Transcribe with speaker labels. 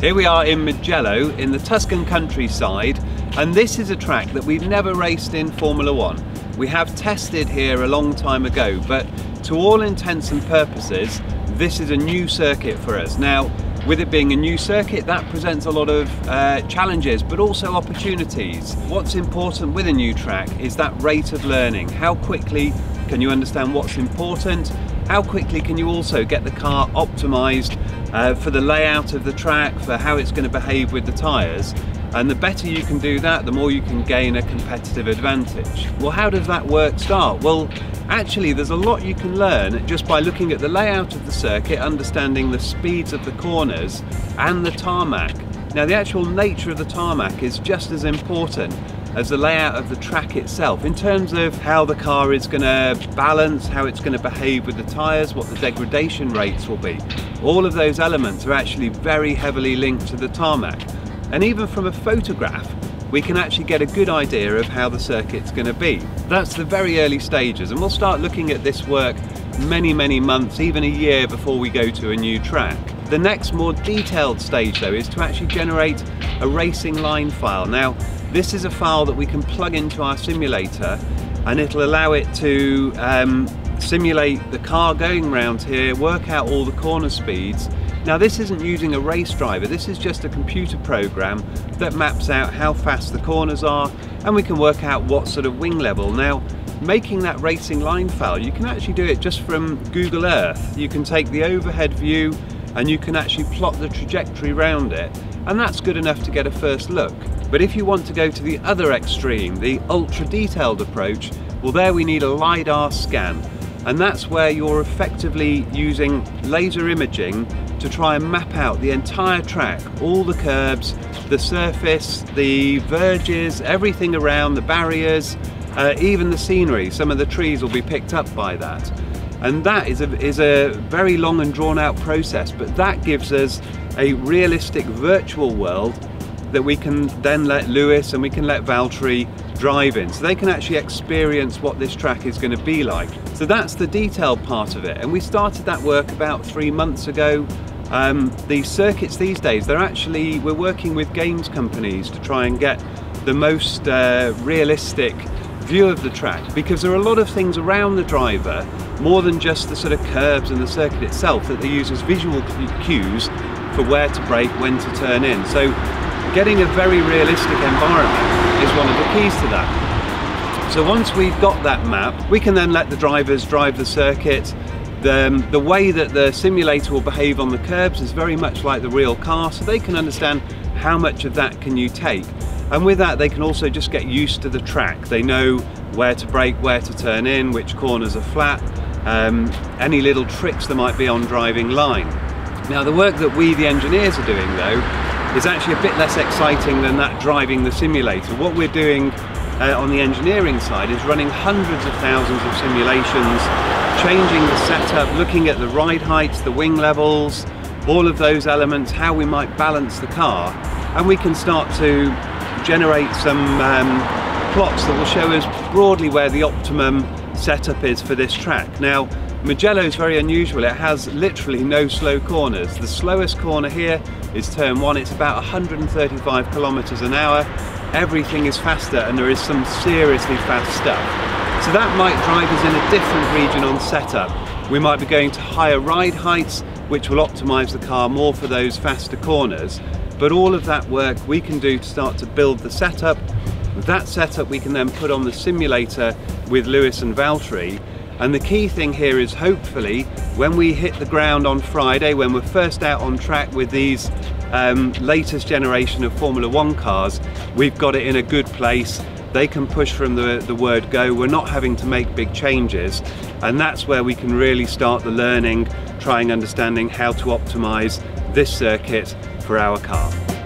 Speaker 1: Here we are in Mugello in the Tuscan countryside and this is a track that we've never raced in Formula One. We have tested here a long time ago but to all intents and purposes this is a new circuit for us. Now with it being a new circuit that presents a lot of uh, challenges but also opportunities. What's important with a new track is that rate of learning. How quickly can you understand what's important? How quickly can you also get the car optimized uh, for the layout of the track, for how it's going to behave with the tyres. And the better you can do that, the more you can gain a competitive advantage. Well, how does that work start? Well, actually, there's a lot you can learn just by looking at the layout of the circuit, understanding the speeds of the corners and the tarmac. Now, the actual nature of the tarmac is just as important as the layout of the track itself in terms of how the car is going to balance, how it's going to behave with the tyres, what the degradation rates will be. All of those elements are actually very heavily linked to the tarmac. And even from a photograph, we can actually get a good idea of how the circuit's going to be. That's the very early stages and we'll start looking at this work many, many months, even a year before we go to a new track. The next more detailed stage though is to actually generate a racing line file. Now, this is a file that we can plug into our simulator and it'll allow it to um, simulate the car going around here, work out all the corner speeds. Now this isn't using a race driver, this is just a computer program that maps out how fast the corners are and we can work out what sort of wing level. Now making that racing line file, you can actually do it just from Google Earth. You can take the overhead view and you can actually plot the trajectory around it and that's good enough to get a first look. But if you want to go to the other extreme, the ultra detailed approach, well there we need a LiDAR scan. And that's where you're effectively using laser imaging to try and map out the entire track, all the curbs, the surface, the verges, everything around, the barriers, uh, even the scenery. Some of the trees will be picked up by that. And that is a, is a very long and drawn out process, but that gives us a realistic virtual world that we can then let Lewis and we can let Valtteri drive in so they can actually experience what this track is going to be like. So that's the detailed part of it and we started that work about three months ago. Um, the circuits these days, they're actually, we're working with games companies to try and get the most uh, realistic view of the track because there are a lot of things around the driver more than just the sort of curbs and the circuit itself that they use as visual cues for where to brake, when to turn in. So getting a very realistic environment is one of the keys to that. So once we've got that map, we can then let the drivers drive the circuit. The, um, the way that the simulator will behave on the curbs is very much like the real car, so they can understand how much of that can you take. And with that, they can also just get used to the track. They know where to brake, where to turn in, which corners are flat, um, any little tricks there might be on driving line. Now the work that we, the engineers, are doing though, is actually a bit less exciting than that driving the simulator. What we're doing uh, on the engineering side is running hundreds of thousands of simulations, changing the setup, looking at the ride heights, the wing levels, all of those elements, how we might balance the car, and we can start to generate some um, plots that will show us broadly where the optimum setup is for this track. Now, Mugello is very unusual. It has literally no slow corners. The slowest corner here is turn one. It's about 135 kilometers an hour. Everything is faster and there is some seriously fast stuff. So that might drive us in a different region on setup. We might be going to higher ride heights, which will optimize the car more for those faster corners. But all of that work we can do to start to build the setup. That setup we can then put on the simulator with Lewis and Valtteri and the key thing here is hopefully when we hit the ground on Friday, when we're first out on track with these um, latest generation of Formula One cars, we've got it in a good place. They can push from the, the word go. We're not having to make big changes. And that's where we can really start the learning, trying understanding how to optimize this circuit for our car.